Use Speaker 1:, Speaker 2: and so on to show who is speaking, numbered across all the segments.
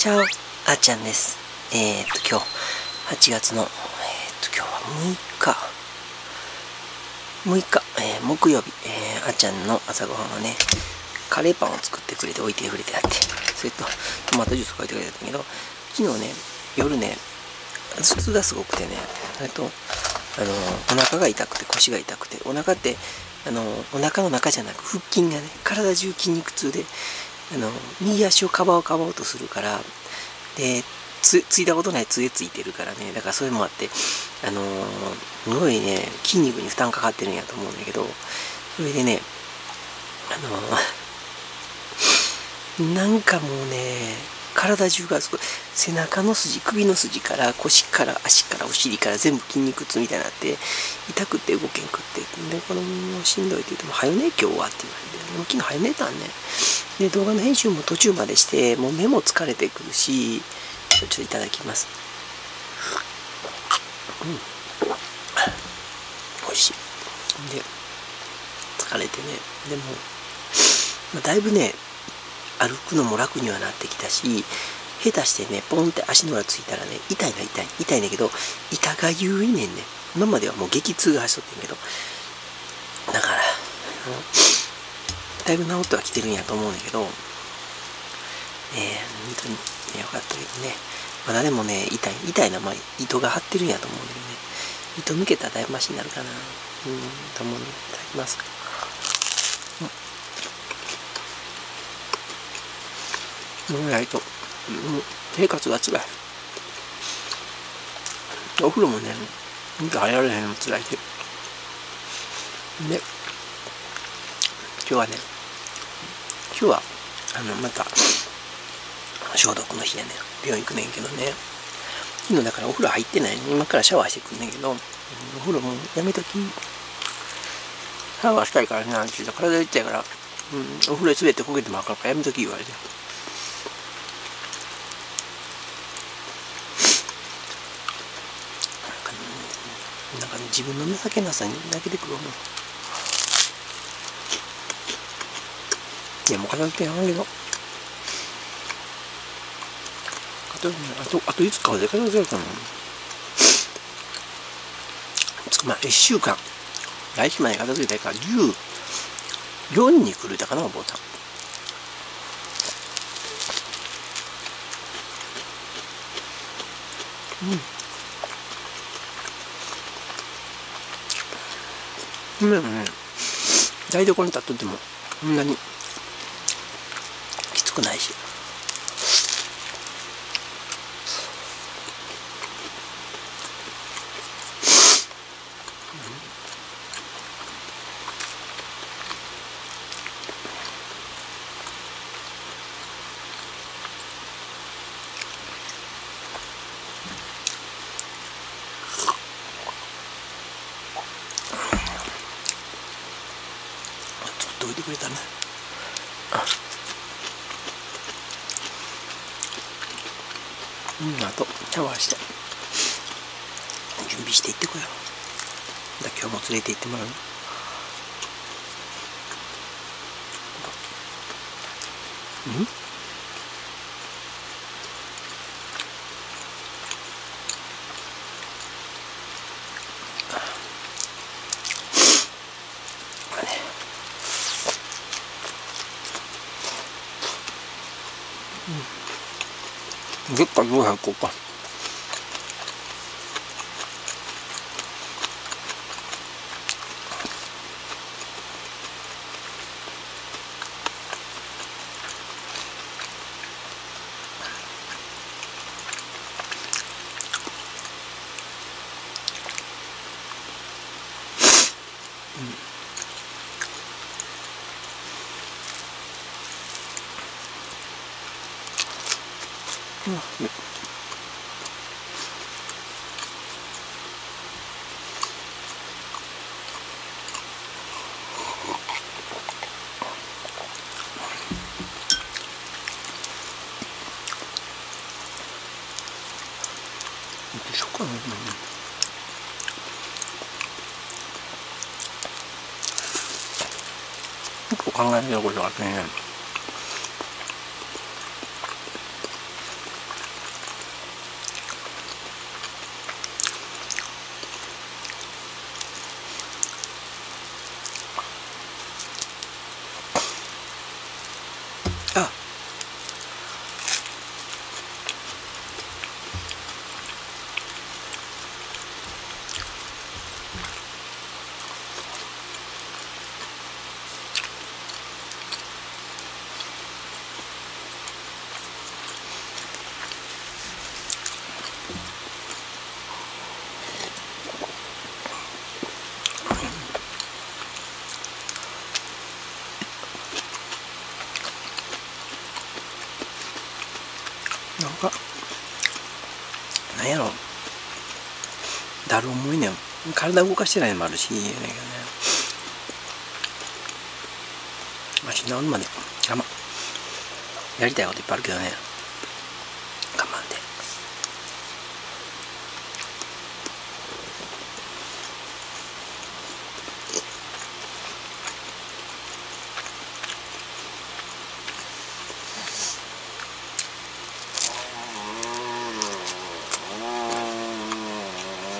Speaker 1: チャオあーちゃんです。えー、っと今日。8月のえー、っと今日は6日。6日、えー、木曜日、えー、あーちゃんの朝ごはんはねカレーパンを作ってくれて置いてくれてあって。それとトマトジュースを置いてくれてたんだけど昨日ね夜ね頭痛がすごくてねそれとあのお腹が痛くて腰が痛くてお腹ってあのお腹の中じゃなく腹筋がね体中筋肉痛であの右足をかばおうかばおうとするからでつついたことない杖ついてるからね。だからそれもあってあのすごいね筋肉に負担かかってるんやと思うんだけどそれでねあのなんかもうね体中がすごい背中の筋首の筋から腰から足からお尻から全部筋肉痛みたいになって痛くて動けんくって。でこのもうしんどいって言っても「はよね今日は」って言われて「もう昨日はよ寝たんね」で動画の編集も途中までしてもう目も疲れてくるしちょっといただきます。うん。美味しい。で疲れてね。でも、まあ、だいぶね歩くのも楽にはなってきたし下手してねポンって足の裏ついたらね痛いの痛い。痛いんだけど痛がゆいねんね。今まではもう激痛が走っとってんけど。だからだいぶ治ってはきてるんやと思うんだけどえー、本当に、ね、よかったけどね。まだでもね痛い痛いな、まあ、糸が張ってるんやと思うんだけどね。糸抜けたらだいぶマシになるかな。うんと思うんでいただきます。もうないと、うん、生活が辛い。お風呂もね見て入られへんの辛いで。で今日はね今日はあのまた消毒の日やね。病院行くねんけどね。昨日だからお風呂入ってない今からシャワーしてくんねんけど、お風呂もやめとき。シャワーしたいからねなんて言うと体痛いから、うん、お風呂に滑ってこけてもあかんからやめとき言われてなんか、ね、自分の情けなさに泣けてくるもん。いやもう片付けやんけどあとあといつかで片付けるかな。まあ1週間。来週まで片付けたいから14に来るだかなお坊さんうんうんね。台所に立っとってもそんなにきつくないしどいてくれたねうんあとシャワーして。準備していってこよう。だ今日も連れて行ってもらう。うん？月下400考えてることがあってねなんかなんやろだる重いね体動かしてないのもあるしいいねけどね。まあ死ぬまで我慢。やりたいこといっぱいあるけどね。我慢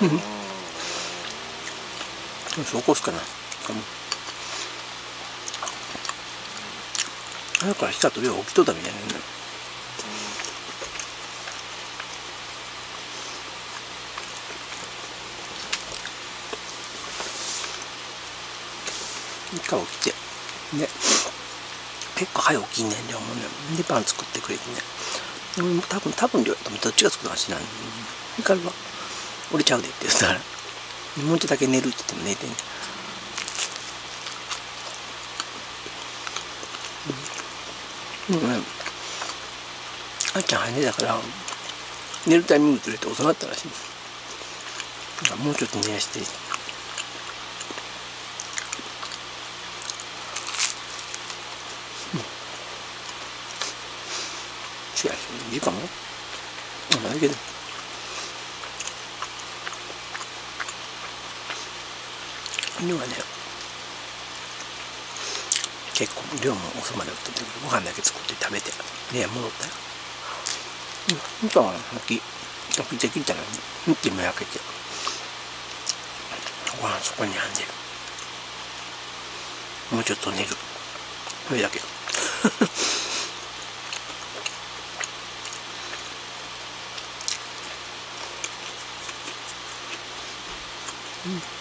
Speaker 1: で。よ し起こすかな早くから下と量起きとったみたいなね。一回起きて。で結構早起きんねん量もねでパン作ってくれてね。俺も多分多分量やとどっちが作るかしらん。ねんヒカルは俺ちゃうでって言ったら。もうちょっとだけ寝るって言っても寝てんねうん、うん、ねあっちゃん早寝だから寝るタイミングずれて遅なったらしい。もうちょっと寝やして。違う時間も。ないけど。犬はね結構量も遅までとってご飯だけ作って食べてで戻ったよ。うん。みかんはさっき食べてきたらミッキーも焼けてご飯そこにあんでもうちょっと寝る。それだけ。う ん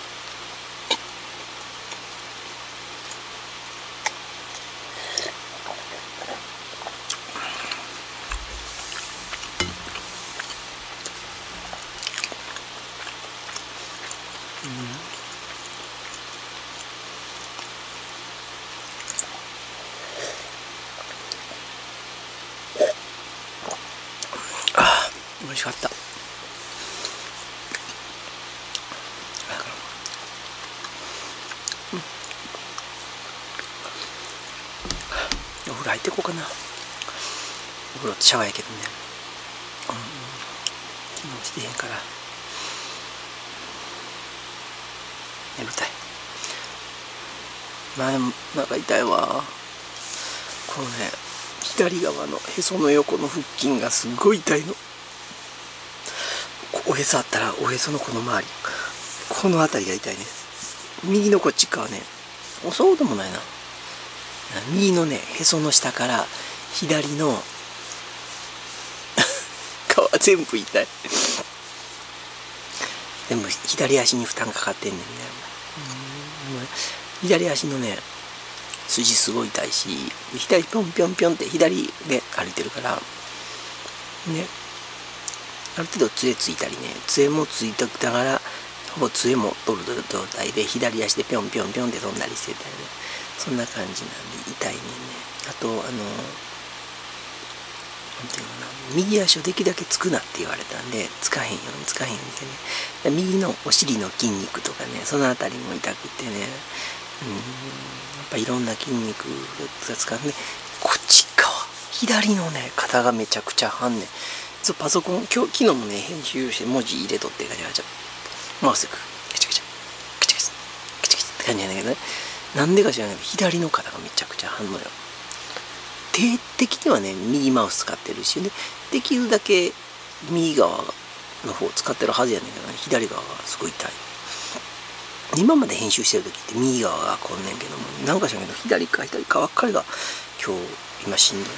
Speaker 1: あ美味しかった。お風呂入っていこうかな。お風呂ってシャワーやけどね。うん。昨日してへんから。眠たい。まあでもなんか痛いわ。このね左側のへその横の腹筋がすごい痛いの。おへそあったらおへそのこの周りこの辺りが痛いね。右のこっち側ねそうでもないな。右のねへその下から左の 皮全部痛い。全部左足に負担かかってんねんね左足のね筋すごい痛いし左ぴょんぴょんぴょんって左で歩いてるからね。ある程度杖ついたりね杖もついときながらほぼ杖も取る状態で左足でぴょんぴょんぴょんって飛んだりしてたりね。そんな感じなんで痛いねんね。あとあのていうかな右足をできるだけつくなって言われたんでつかへんようにつかへんようにね。右のお尻の筋肉とかねその辺りも痛くてね。うんやっぱいろんな筋肉が使うんでこっち側左のね肩がめちゃくちゃはんねそうパソコン今日昨日もね編集して文字入れとってガチャガチャマウスでカチャカチャ。カチャカチャ。カチャカチャって感じなんだけどね。なんでか知らないけど左の肩がめちゃくちゃはんのよ。手的にはね右マウス使ってるしでできるだけ右側の方使ってるはずやねんけどね。左側がすごい痛い今まで編集してる時って右側がこんねんけどもなんか知らけど左か左かばっかりが今日今しんどい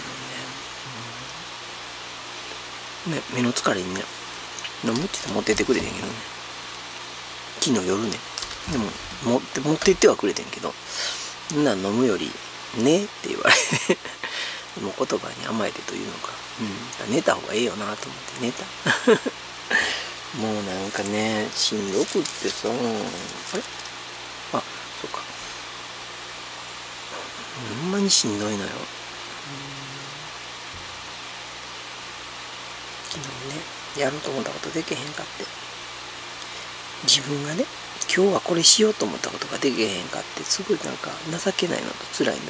Speaker 1: のね、ね、目の疲れにね飲むって持ってってくれてんけどね。昨日夜ね。でも持って持ってってはくれてんけど。んな飲むよりねって言われて。もう言葉に甘えてというのか、うん、寝た方がええよなと思って寝た。もうなんかねしんどくってさ。あれ？あそうか。ほんまにしんどいのよ。昨日ねやろうと思ったことできへんかって。自分がね今日はこれしようと思ったことができへんかってすごいなんか情けないのと辛いのに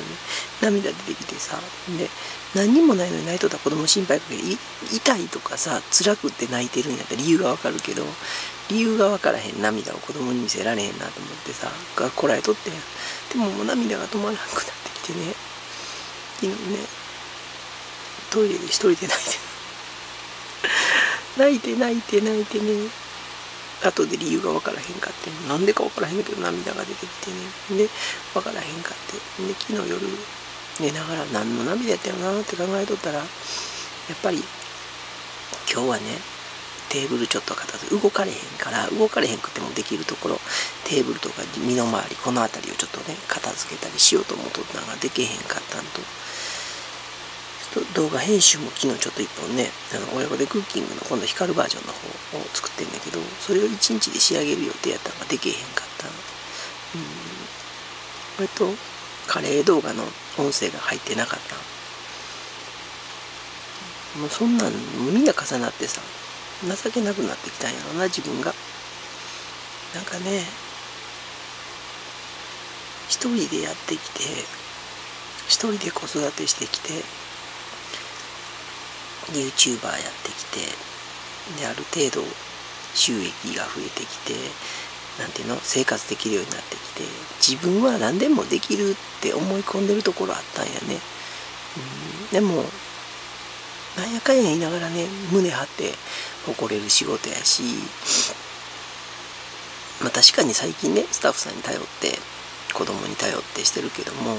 Speaker 1: 涙出てきてさで何にもないのに泣いとった子供心配かけて痛いとかさ辛くって泣いてるんやったら理由がわかるけど理由がわからへん。涙を子供に見せられへんなと思ってさがこらえとってでももう涙が止まらなくなってきてね。昨日ねトイレで一人で泣いて 泣いて泣いて泣いてね。後で理由が分からへんかってなんでか分からへんけど涙が出てきてねで分からへんかってで昨日夜寝ながら何の涙やったよなって考えとったらやっぱり今日はねテーブルちょっと片付け動かれへんから動かれへんくてもできるところテーブルとか身の回りこの辺りをちょっとね片付けたりしようと思っとったのができへんかったんと。動画編集も昨日ちょっと一本ねあの親子でクッキングの今度光るバージョンの方を作ってんだけどそれを1日で仕上げる予定やったのができへんかった。うん。それとカレー動画の音声が入ってなかった。もうそんなんみんな重なってさ情けなくなってきたんやろな自分が。なんかね一人でやってきて一人で子育てしてきて YouTuber やってきてである程度収益が増えてきて何ていうの生活できるようになってきて自分は何でもできるって思い込んでるところあったんやね、うん、でもなんやかんや言いながらね胸張って誇れる仕事やしまあ確かに最近ねスタッフさんに頼って子供に頼ってしてるけども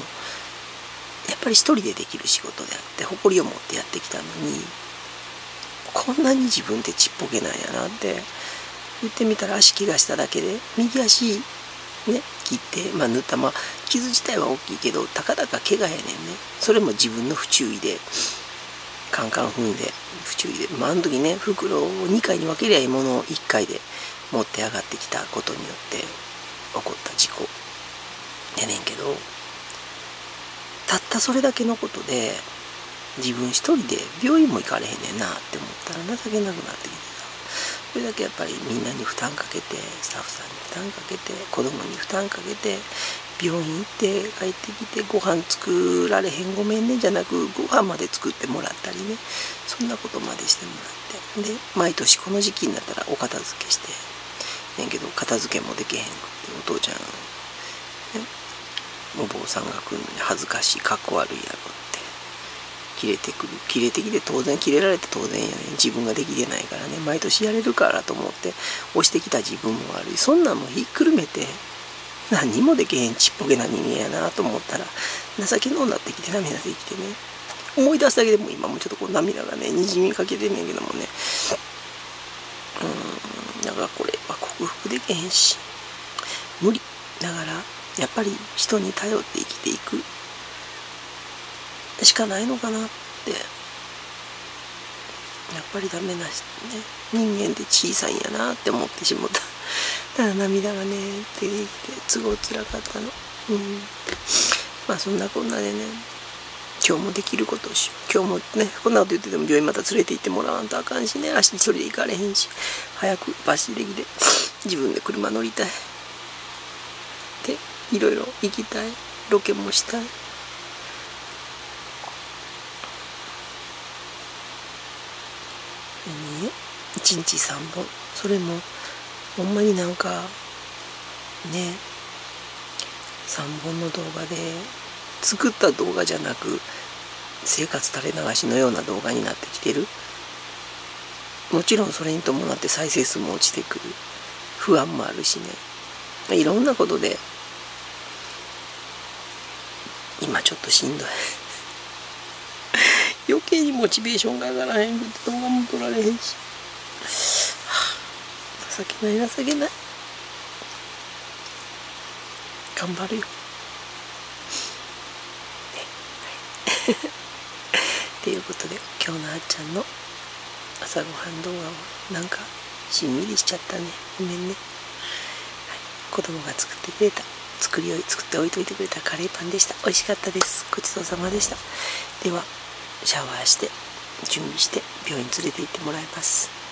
Speaker 1: やっぱり一人でできる仕事であって誇りを持ってやってきたのにこんなに自分ってちっぽけなんやなって言ってみたら足怪我しただけで右足ね切ってまあ塗ったまあ傷自体は大きいけどたかだか怪我やねんね。それも自分の不注意でカンカン踏んで不注意でまああの時ね袋を2回に分けりゃいいものを1回で持って上がってきたことによって起こった事故やねんけどたったそれだけのことで自分一人で病院も行かれへんねんなって思ったら情けなくなってきてさ。それだけやっぱりみんなに負担かけてスタッフさんに負担かけて子供に負担かけて病院行って帰ってきてご飯作られへんごめんねじゃなくご飯まで作ってもらったりね。そんなことまでしてもらって。で毎年この時期になったらお片付けしてねんけど片付けもできへんくってお父ちゃん、お坊さんが来るのに恥ずかしいかっこ悪いやろって。切れてくる。切れてきて当然切れられて当然やね自分ができてないからね。毎年やれるからと思って押してきた自分も悪い。そんなんもひっくるめて何もできへんちっぽけな人間やなと思ったら情けのうなってきて涙できてね。思い出すだけでも今もちょっとこう涙がねにじみかけてんねんけどもね。うん。だからこれは克服できへんし。無理。だからやっぱり人に頼って生きていく。しかないのかなって。やっぱりダメな、ね、人間って小さいんやなって思ってしもた。ただ涙がね出てきて都合つらかったの。うん。まあそんなこんなでね今日もできることをしよう。今日もねこんなこと言ってても病院また連れて行ってもらわんとあかんしね。足一人で行かれへんし。早くバシできて自分で車乗りたい。いろいろ行きたい。ロケもしたい。何？1日3本。それもほんまになんかね。3本の動画で作った動画じゃなく生活垂れ流しのような動画になってきてる。もちろんそれに伴って再生数も落ちてくる。不安もあるしね。いろんなことで今ちょっとしんどい。余計にモチベーションが上がらへんくて動画も撮られへんし、情けない情けない。頑張るよ、ねはい、っていうことで今日のあっちゃんの朝ごはん動画はなんかしんみりしちゃったね。ごめんね、はい、子供が作ってくれた。作りを作って置いといてくれたカレーパンでした。美味しかったです。ごちそうさまでした。ではシャワーして準備して病院連れて行ってもらいます。